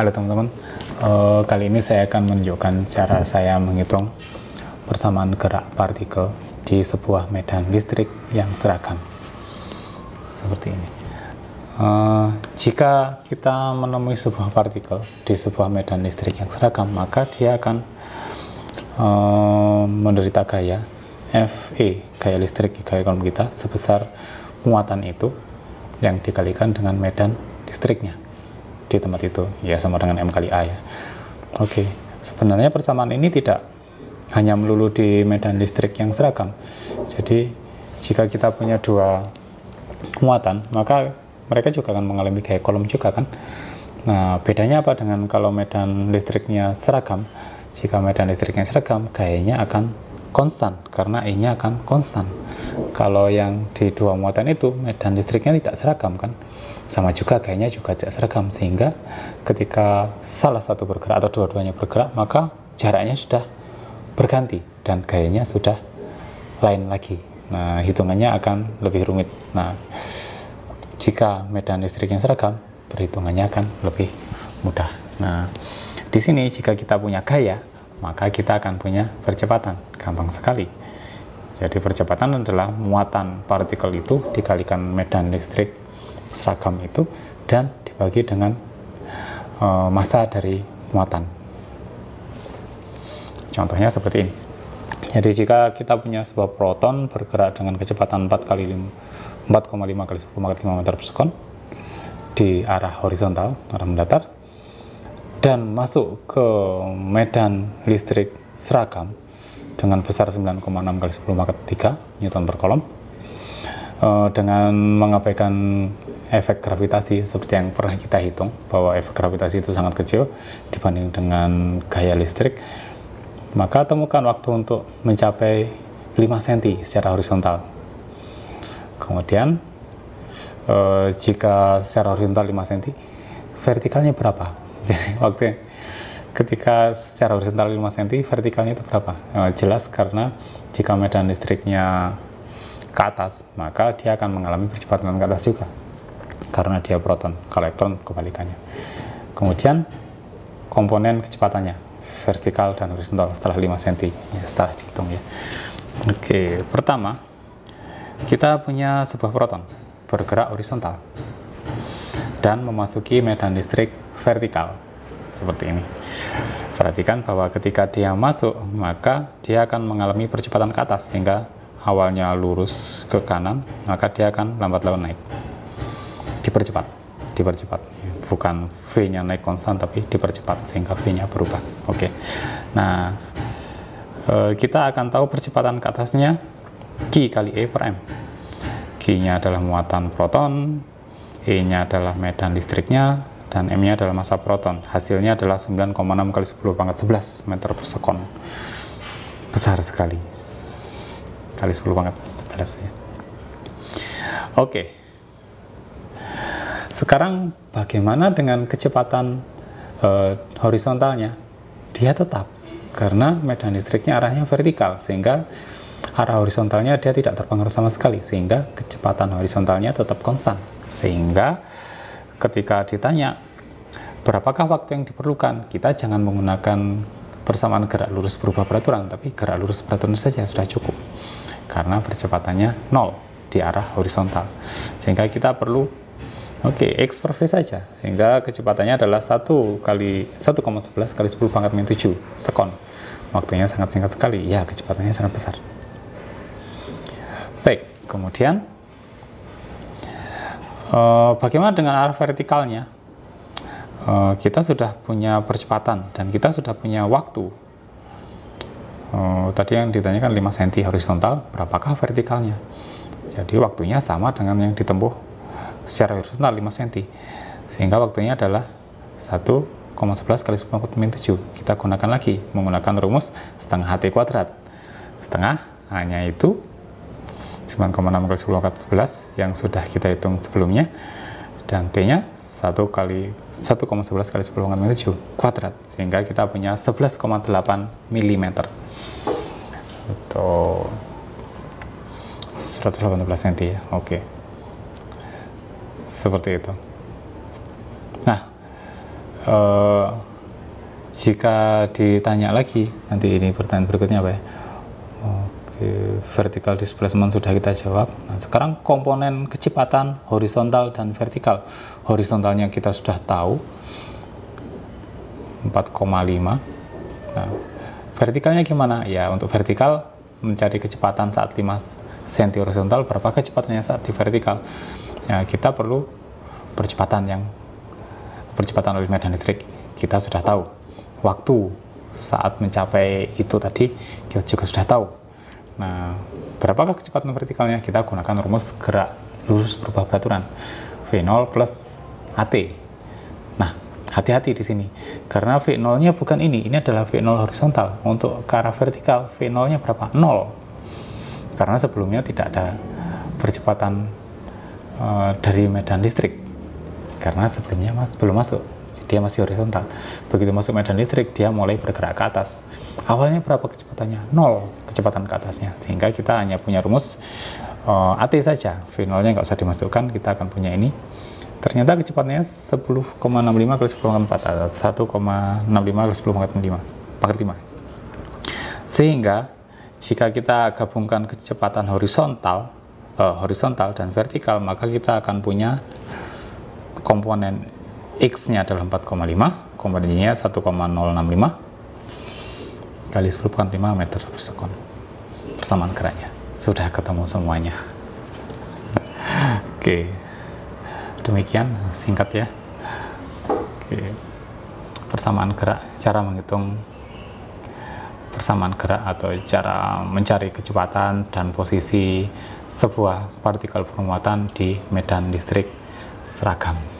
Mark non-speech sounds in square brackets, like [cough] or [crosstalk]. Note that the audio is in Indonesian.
Halo teman-teman, uh, kali ini saya akan menunjukkan cara saya menghitung persamaan gerak partikel di sebuah medan listrik yang seragam. Seperti ini. Uh, jika kita menemui sebuah partikel di sebuah medan listrik yang seragam, maka dia akan uh, menderita gaya Fe, gaya listrik, gaya kolom kita sebesar muatan itu yang dikalikan dengan medan listriknya di tempat itu. Ya sama dengan M kali A ya. Oke sebenarnya persamaan ini tidak hanya melulu di medan listrik yang seragam. Jadi jika kita punya dua muatan maka mereka juga akan mengalami gaya kolom juga kan? Nah bedanya apa dengan kalau medan listriknya seragam? Jika medan listriknya seragam gayanya akan konstan karena E nya akan konstan. Kalau yang di dua muatan itu medan listriknya tidak seragam kan? Sama juga gayanya juga tidak seragam sehingga ketika salah satu bergerak atau dua-duanya bergerak maka jaraknya sudah berganti dan gayanya sudah lain lagi. Nah hitungannya akan lebih rumit. Nah jika medan listriknya seragam perhitungannya akan lebih mudah. Nah di sini jika kita punya gaya maka kita akan punya percepatan gampang sekali jadi percepatan adalah muatan partikel itu dikalikan medan listrik seragam itu dan dibagi dengan e, massa dari muatan. Contohnya seperti ini. Jadi jika kita punya sebuah proton bergerak dengan kecepatan 4 kali 4,5 kali 10 5 meter per sekon di arah horizontal, arah mendatar, dan masuk ke medan listrik seragam dengan besar 9,6 kali 10 3 Newton per kolom, uh, dengan mengabaikan efek gravitasi seperti yang pernah kita hitung bahwa efek gravitasi itu sangat kecil dibanding dengan gaya listrik maka temukan waktu untuk mencapai 5 cm secara horizontal. Kemudian uh, jika secara horizontal 5 cm vertikalnya berapa jadi [laughs] waktu ketika secara horizontal 5 cm vertikalnya itu berapa uh, jelas karena jika medan listriknya ke atas, maka dia akan mengalami percepatan ke atas juga karena dia proton, elektron kebalikannya. Kemudian komponen kecepatannya vertikal dan horizontal setelah 5 cm ya, setelah dihitung ya. Oke, pertama kita punya sebuah proton bergerak horizontal dan memasuki medan listrik vertikal seperti ini. Perhatikan bahwa ketika dia masuk, maka dia akan mengalami percepatan ke atas sehingga awalnya lurus ke kanan, maka dia akan lambat laun naik. Dipercepat, dipercepat. Bukan V-nya naik konstan, tapi dipercepat sehingga V-nya berubah. Oke. Nah, e, kita akan tahu percepatan ke atasnya Q kali E per M. Q-nya adalah muatan proton, E-nya adalah medan listriknya, dan M-nya adalah massa proton. Hasilnya adalah 9,6 kali 10 pangkat 11 meter per sekon. Besar sekali. Kali 10 banget 11 ya. Oke. Sekarang bagaimana dengan kecepatan uh, horizontalnya? Dia tetap karena medan listriknya arahnya vertikal sehingga arah horizontalnya dia tidak terpengaruh sama sekali sehingga kecepatan horizontalnya tetap konstan. Sehingga ketika ditanya berapakah waktu yang diperlukan? Kita jangan menggunakan persamaan gerak lurus berubah peraturan tapi gerak lurus peraturan saja sudah cukup. Karena percepatannya nol di arah horizontal. Sehingga kita perlu oke okay, X per V saja. Sehingga kecepatannya adalah 1 kali 1,11 kali 10 pangkat min 7 sekon. Waktunya sangat singkat sekali. Ya kecepatannya sangat besar. Baik kemudian uh, bagaimana dengan arah vertikalnya uh, kita sudah punya percepatan dan kita sudah punya waktu Oh, tadi yang ditanyakan 5 cm horizontal, berapakah vertikalnya? Jadi waktunya sama dengan yang ditempuh secara horizontal 5 cm. Sehingga waktunya adalah 1,11 kali 10 7. Kita gunakan lagi menggunakan rumus setengah HT kuadrat. Setengah hanya itu 9,6 kali 10 11 yang sudah kita hitung sebelumnya. Dan T-nya 1 kali 1,11 kali 10 7 kuadrat sehingga kita punya 11,8 mm atau 118 cm ya? Oke. Seperti itu. Nah uh, jika ditanya lagi nanti ini pertanyaan berikutnya apa ya vertical displacement sudah kita jawab. Nah sekarang komponen kecepatan horizontal dan vertikal. Horizontalnya kita sudah tahu. 4,5 nah vertikalnya gimana? Ya untuk vertikal mencari kecepatan saat 5 cm horizontal berapa kecepatannya saat di vertikal? Ya kita perlu percepatan yang percepatan oleh medan listrik. Kita sudah tahu. Waktu saat mencapai itu tadi kita juga sudah tahu nah berapakah kecepatan vertikalnya? Kita gunakan rumus gerak lurus berubah peraturan. V0 plus AT nah hati-hati di sini. Karena V0 nya bukan ini ini adalah V0 horizontal. Untuk ke arah vertikal V0 nya berapa? 0 karena sebelumnya tidak ada percepatan uh, dari medan listrik. Karena sebelumnya mas, belum masuk dia masih horizontal. Begitu masuk medan listrik dia mulai bergerak ke atas. Awalnya berapa kecepatannya? 0 kecepatan ke atasnya. Sehingga kita hanya punya rumus uh, AT saja. V0 nya nggak usah dimasukkan kita akan punya ini. Ternyata kecepatannya 10,65 kali 10 kali 4 atau 1,65 kali 10 kali 5 paket 5 sehingga jika kita gabungkan kecepatan horizontal uh, horizontal dan vertikal maka kita akan punya komponen X nya adalah 4,5 komponennya 1,065 kali 10 kali 5 meter per sekon. Persamaan geraknya. Sudah ketemu semuanya. Oke. Demikian singkat ya. Oke. persamaan gerak cara menghitung persamaan gerak atau cara mencari kecepatan dan posisi sebuah partikel bermuatan di medan listrik seragam